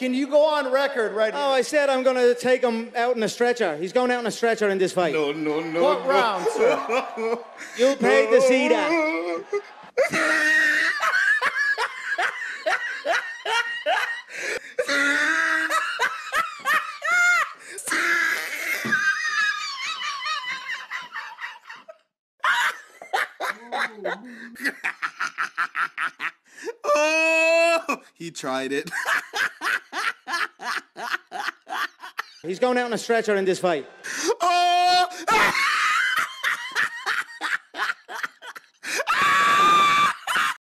Can you go on record right now? Oh, I said I'm going to take him out in a stretcher. He's going out in a stretcher in this fight. No, no, no. What no. round, sir? You paid to see that. Oh, he tried it. He's going out on a stretcher in this fight. Oh!